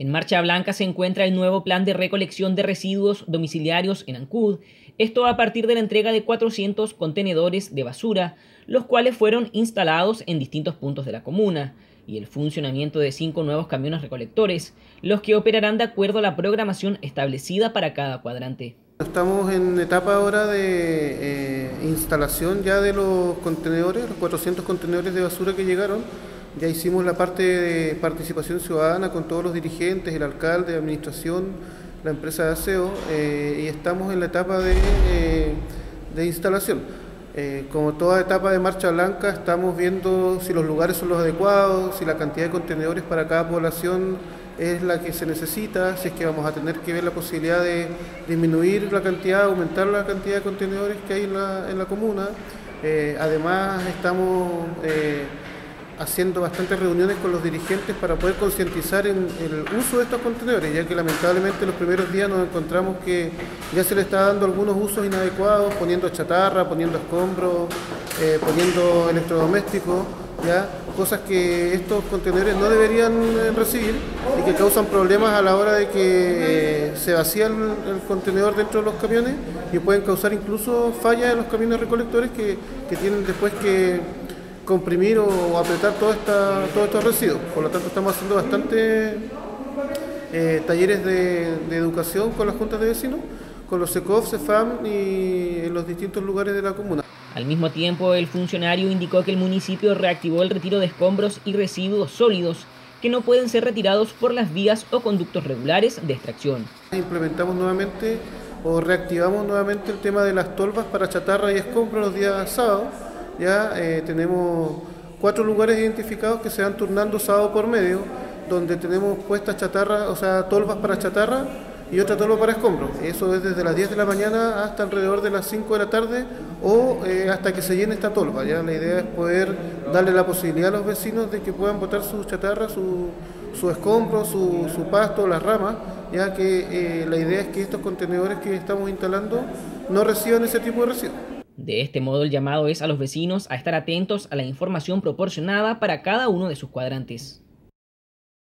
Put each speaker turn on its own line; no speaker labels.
En Marcha Blanca se encuentra el nuevo plan de recolección de residuos domiciliarios en Ancud, esto a partir de la entrega de 400 contenedores de basura, los cuales fueron instalados en distintos puntos de la comuna, y el funcionamiento de cinco nuevos camiones recolectores, los que operarán de acuerdo a la programación establecida para cada cuadrante.
Estamos en etapa ahora de eh, instalación ya de los contenedores, los 400 contenedores de basura que llegaron ya hicimos la parte de participación ciudadana con todos los dirigentes, el alcalde, la administración, la empresa de aseo eh, y estamos en la etapa de, eh, instalación. Eh, como toda etapa de marcha blanca, estamos viendo si los lugares son los adecuados, si la cantidad de contenedores para cada población es la que se necesita, si es que vamos a tener que ver la posibilidad de disminuir la cantidad, aumentar la cantidad de contenedores que hay en la, en la comuna. además, estamos haciendo bastantes reuniones con los dirigentes para poder concientizar en el uso de estos contenedores, ya que lamentablemente los primeros días nos encontramos que ya se le está dando algunos usos inadecuados, poniendo chatarra, poniendo escombros, eh, poniendo electrodomésticos, ya cosas que estos contenedores no deberían eh, recibir y que causan problemas a la hora de que eh, se vacía el, el, contenedor dentro de los camiones y pueden causar incluso fallas en los camiones recolectores que, que tienen después que comprimir o apretar todo esta, todos estos residuos. Por lo tanto, estamos haciendo bastante eh, talleres de, educación con las juntas de vecinos, con los SECOF, CEFAM y en los distintos lugares de la comuna.
Al mismo tiempo, el funcionario indicó que el municipio reactivó el retiro de escombros y residuos sólidos que no pueden ser retirados por las vías o conductos regulares de extracción.
Implementamos nuevamente o reactivamos nuevamente el tema de las tolvas para chatarra y escombros los días sábados ya eh, tenemos cuatro lugares identificados que se van turnando sábado por medio, donde tenemos puestas chatarra, o sea, tolvas para chatarra y otra tolva para escombros. Eso es desde las 10 de la mañana hasta alrededor de las 5 de la tarde o eh, hasta que se llene esta tolva. ¿ya? La idea es poder darle la posibilidad a los vecinos de que puedan botar su chatarra, su, su escombro, su, su, pasto, las ramas, ya que eh, la idea es que estos contenedores que estamos instalando no reciban ese tipo de residuos.
De este modo, el llamado es a los vecinos a estar atentos a la información proporcionada para cada uno de sus cuadrantes.